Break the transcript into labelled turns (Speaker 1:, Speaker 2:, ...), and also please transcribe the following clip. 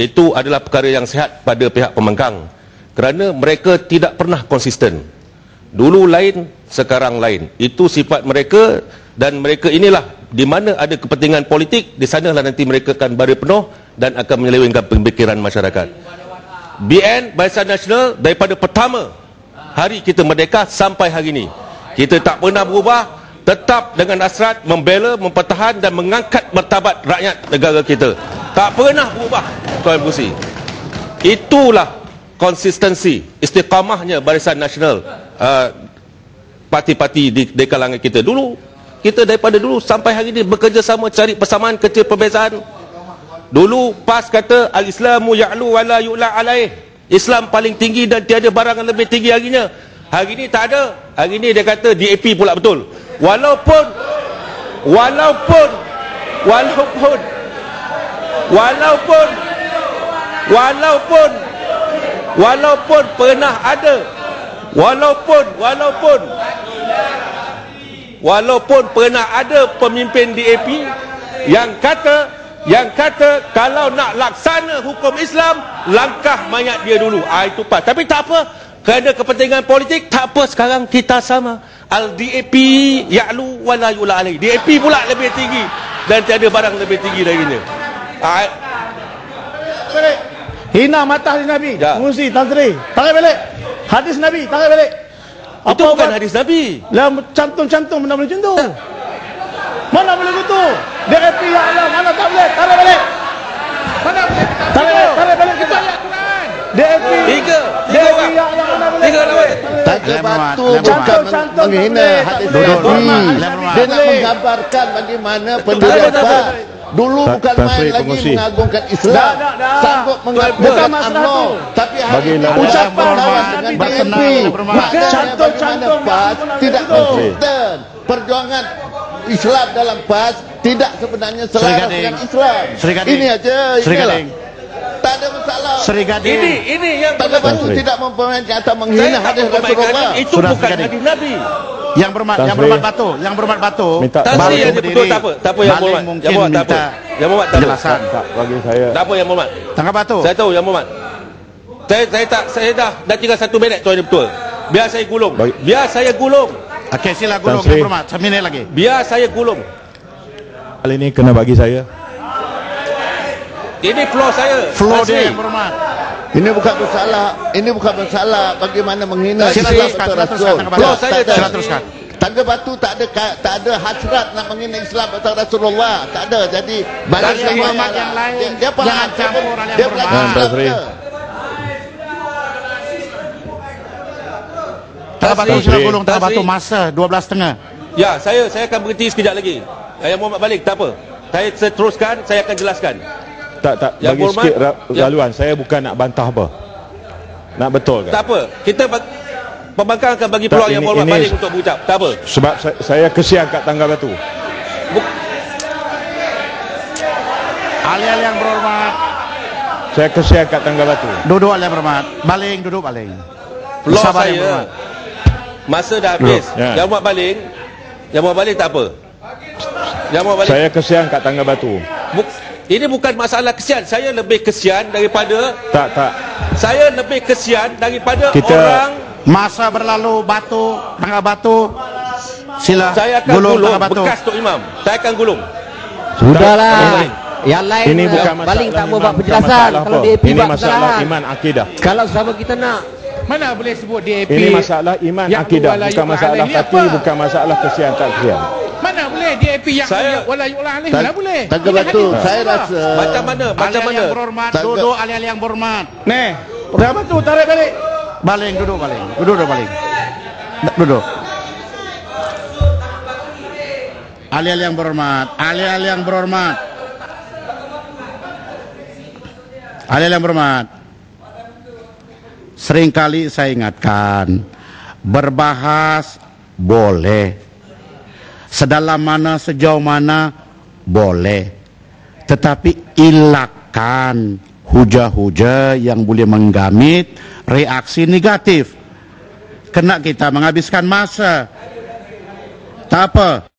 Speaker 1: itu adalah perkara yang sihat pada pihak pembangkang kerana mereka tidak pernah konsisten. Dulu lain sekarang lain. Itu sifat mereka dan mereka inilah di mana ada kepentingan politik di sanalah nanti mereka akan bari penuh dan akan menyelewengkan pemikiran masyarakat. BN Barisan Nasional daripada pertama hari kita merdeka sampai hari ini. Kita tak pernah berubah tetap dengan asrat membela, mempertahan dan mengangkat martabat rakyat negara kita. Tak pernah berubah Tuan Busi. Itulah konsistensi, istiqamahnya Barisan Nasional uh, parti-parti di, di kalangan kita. Dulu, kita daripada dulu sampai hari ini bekerjasama cari persamaan kecil perbezaan. Dulu PAS kata al-Islamu ya'lu wa la yu'la alaih. Islam paling tinggi dan tiada barang yang lebih tinggi harinya. Hari ini tak ada. Hari ini dia kata DAP pula betul walaupun walaupun walaupun walaupun walaupun walaupun pernah ada walaupun walaupun walaupun pernah ada pemimpin DAP yang kata yang kata kalau nak laksana hukum Islam langkah mayat dia dulu. Ah itu pas. Tapi tak apa. Kerana kepentingan politik tak apa. Sekarang kita sama. Al DAP ya'lu wa la yu'la alaih. DAP pula lebih tinggi. Dan tiada barang lebih tinggi darinya. Ah.
Speaker 2: Hina mata hadis Nabi.
Speaker 1: Ya.
Speaker 2: Musi Tantri tarik balik. Hadis Nabi tarik balik.
Speaker 1: Apa itu bukan hadis Nabi.
Speaker 2: Lah cantum-cantum mana boleh macam tu mana boleh gitu DAP ya'la mana tak boleh? Tarik balik. Mana boleh? Tarik balik tarik balik. Kita DAP
Speaker 1: tiga.
Speaker 2: Ya'la mana boleh?
Speaker 1: Tiga nama
Speaker 3: Tangga batu bukan menghina hadis Nabi. Dia nak menggambarkan bagaimana pendirian Dulu bukan main lagi mengagungkan Islam. Sanggup mengagungkan UMNO. Tapi hari ini ucapan dengan DAP. Maknanya bagaimana PAS tidak konsisten. Perjuangan Islam dalam PAS tidak sebenarnya selaras dengan Islam. Ini aja. Inilah tak ada masalah.
Speaker 2: Seri Gading.
Speaker 1: Ini ini yang
Speaker 3: tak ada maksud tidak mempermainkan atau menghina hadis Rasulullah.
Speaker 1: Itu Sudah bukan hadis Nabi.
Speaker 2: Yang bermat, yang bermat batu, yang bermat batu.
Speaker 1: Minta balik yang betul tak apa, tak apa yang bermat. Yang bermat tak apa. Yang bermat tak apa.
Speaker 2: Tak
Speaker 1: bagi saya. Tak apa yang bermat.
Speaker 2: Tangkap batu.
Speaker 1: Saya tahu yang bermat. Saya saya tak saya dah dah tinggal satu minit tuan betul. Biar saya gulung. Biar saya gulung.
Speaker 2: Okey sila gulung yang bermat. Satu minit lagi.
Speaker 1: Biar saya gulung.
Speaker 4: Kali ini kena bagi saya.
Speaker 1: Ini floor saya.
Speaker 2: Floor dia yang berhormat.
Speaker 3: Ini bukan masalah. Ini bukan masalah bagaimana menghina
Speaker 2: Islam atau Rasul.
Speaker 3: Floor saya tak teruskan. Tangga batu tak ada tak ada hasrat nak menghina Islam atau Rasulullah. Tak ada. Jadi
Speaker 2: bagi hormat yang lain dia, dia jangan campur dia, dia berhormat. Tangga batu sudah gulung tangga batu masa 12 setengah.
Speaker 1: Ya, saya saya akan berhenti sekejap lagi. Yang Muhammad balik tak apa. Saya teruskan, saya akan jelaskan
Speaker 4: tak tak. Yang bagi sikit laluan ya. saya bukan nak bantah apa. Nak betul kan
Speaker 1: tak apa. Kita pembangkang akan bagi peluang yang hormat balik untuk berucap tak apa.
Speaker 4: Sebab saya, saya kesian kat tangga batu. Buk
Speaker 2: Alial yang berhormat.
Speaker 4: Saya kesian kat tangga batu.
Speaker 2: Duduk alial berhormat. Baling duduk baling.
Speaker 1: Peluang saya masa dah habis. ya. yang hormat baling yang hormat baling tak apa.
Speaker 4: Yang hormat baling saya kesian kat tangga batu.
Speaker 1: Buk ini bukan masalah kesian. Saya lebih kesian daripada
Speaker 4: Tak, tak.
Speaker 1: Saya lebih kesian daripada
Speaker 4: Kita...
Speaker 1: orang
Speaker 2: masa berlalu batu, tangga batu. Sila
Speaker 1: saya akan gulung, gulung batu. bekas Tok Imam. Saya akan gulung.
Speaker 5: Sudahlah. Yang lain ini bukan masalah baling tak mau buat penjelasan kalau DAP
Speaker 4: ini masalah iman akidah.
Speaker 5: Kalau sama kita nak
Speaker 2: mana boleh sebut DAP?
Speaker 4: Ini masalah iman akidah, bukan masalah hati, bukan masalah kesian tak kesian
Speaker 2: boleh DAP yang saya wala yu'la alaih lah boleh.
Speaker 3: Tangga batu saya rasa
Speaker 1: macam mana macam mana
Speaker 2: yang berhormat duduk alih-alih yang berhormat. Nih, tangga batu tarik balik. Baling duduk baling. Duduk duduk baling. Duduk. Alih-alih yang berhormat, alih-alih yang berhormat. Alih-alih yang berhormat. Seringkali saya ingatkan berbahas boleh sedalam mana sejauh mana? Boleh. Tetapi ilakan hujah-hujah yang boleh menggamit reaksi negatif. Kena kita menghabiskan masa. Tak apa